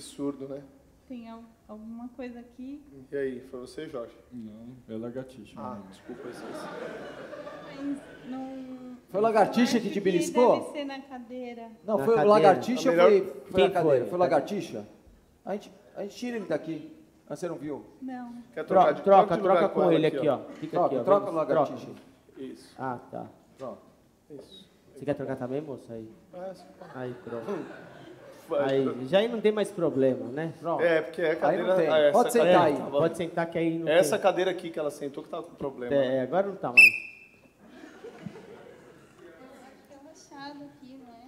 surdo, né? Tem al- alguma coisa aqui. E aí, foi você, Jorge? Não, é lagartixa. Ah, né? desculpa, esqueci. Mas não. Foi o lagartixa que te beliscou? Deve ser na cadeira. Não, Na foi o cadeira. lagartixa A ou melhor- foi, foi Quem a cadeira? foi? Foi o lagartixa? A gente, a gente tira ele daqui. Ah, você não viu? Não. Quer trocar Troca, de troca, de lugar troca com ela ele aqui, ó. Fica Troca, aqui, ó. troca o lagartixa. troca. Isso, Ah, tá. Pronto. isso. Você quer trocar também, moça? Aí, É, aí pronto. Aí, já aí não tem mais problema, né? Pronto. É, porque é cadeira... não tem. ah, Pode sentar cadeira aí. tava- Pode sentar que aí não Essa tem. cadeira aqui que ela sentou que tava com problema. É, agora não tá mais. Tá rachado aqui, não é?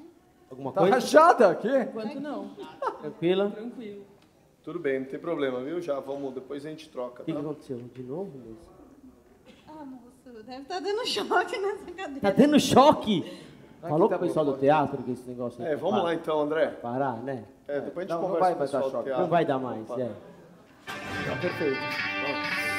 Alguma Tá coisa? rachada aqui? Enquanto não. Tranquila? Tranquilo. Tudo bem, não tem problema, viu? Já vamos, depois a gente troca, O que, tá? que aconteceu? De novo, moça? Ah, moço, deve estar dando choque nessa cadeira. Tá dando choque? Aqui Falou tá com o pessoal bom, do teatro que esse negócio aí É, tá vamos lá então, André. Parar, né? É, depois a gente Não, não conversa vai com o pessoal do teatro. Não vai dar mais, Opa. é. Tá perfeito. Olhos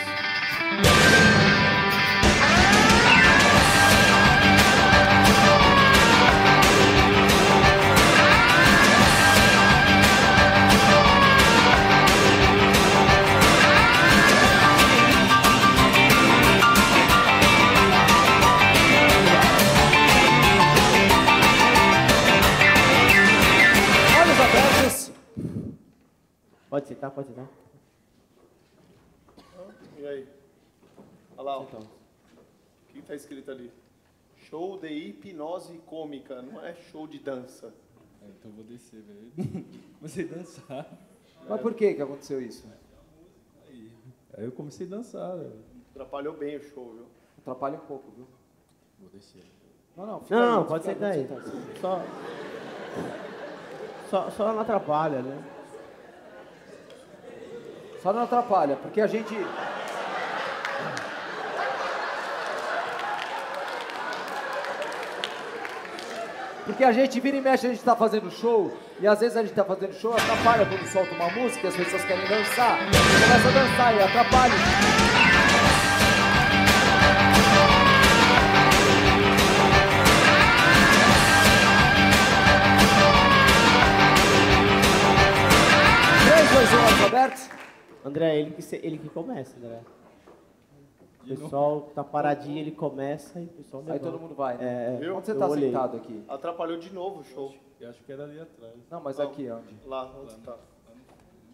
Pode sentar, pode sentar. E aí? Olha lá, ó. Então. o que tá escrito ali? Show de hipnose cômica, não é show de dança. É, então eu vou descer, velho. Comecei a dançar. Mas por que que aconteceu isso? Aí, aí eu comecei a dançar, velho. Atrapalhou bem o show, viu? Atrapalha um pouco, viu? Vou descer. Não, não. fica Não, aí, não, pode fica- sentar aí. pode sentar aí. Só, só, só não atrapalha, né? Só não atrapalha, porque a gente. Porque a gente vira e mexe, a gente tá fazendo show, e às vezes a gente tá fazendo show, atrapalha quando solta uma música as pessoas querem dançar. Começa a dançar e atrapalha. André, ele que, se- ele que começa, André. O pessoal tá paradinho, ele começa e o pessoal Aí levanta. todo mundo vai. né? É, é. Viu? Onde você tá olhei. sentado aqui? Atrapalhou de novo o show. Eu acho que era ali atrás. Não, mas Não. aqui onde? Lá, onde você tá?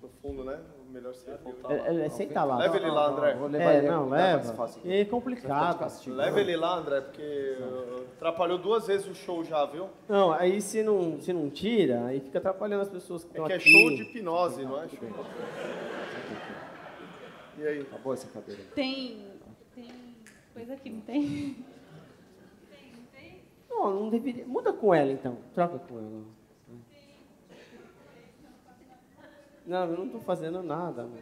No fundo, né? Melhor você voltar lá. É, é, senta lá. Leva ele lá, André. Vou levar É, ele, não, mais leva. É complicado. castigo. Leva ele lá, André, porque atrapalhou duas vezes o show já, viu? Não, aí se não, se não tira, aí fica atrapalhando as pessoas que É estão que é aqui. show de hipnose, não é show. E aí? Acabou essa cadeira. Tem. Tem coisa aqui, não tem? Não, não deveria. Muda com ela então. Troca com ela. Não, eu não tô fazendo nada, amor.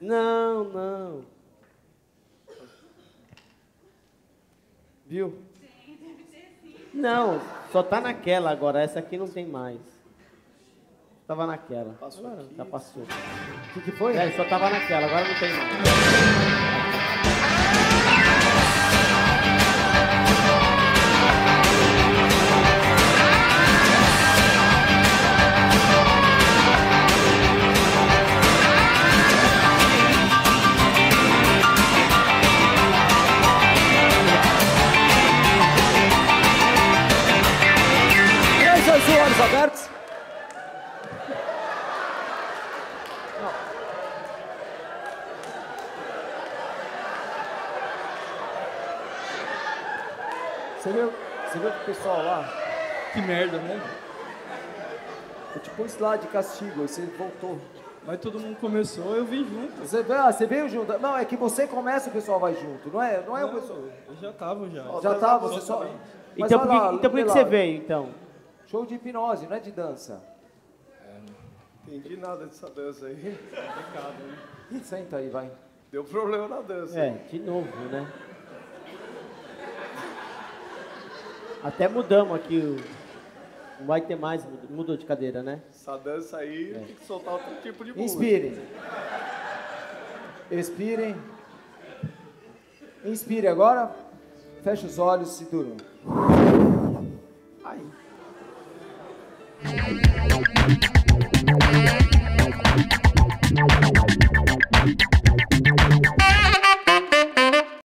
Não, não. Viu? Não, só tá naquela agora. Essa aqui não tem mais. Tava naquela. Passou Agora aqui. Já passou. O que, que foi? É, só tava naquela, agora não tem mais. Olhos abertos. Você viu, você viu o pessoal lá, Que merda, né? eu te pus lá de castigo, aí você voltou. Mas todo mundo começou, eu vim junto. Você, ah, você veio junto. Não, é que você começa, o pessoal vai junto. Não é, não é o pessoal. Eu já tava já. Já tá, você só. Mas Então por que, lá, então por que que você veio, então? Show de hipnose, não é de dança. Entendi nada dessa dança aí. Senta aí, vai. Deu problema na dança. É, de novo, né? Até mudamos aqui o. Não vai ter mais, mudou- de cadeira, né? Essa dança aí É. tem que soltar outro tipo de música. Inspirem. Expirem. Inspire agora. Feche os olhos e. Ai. Ai.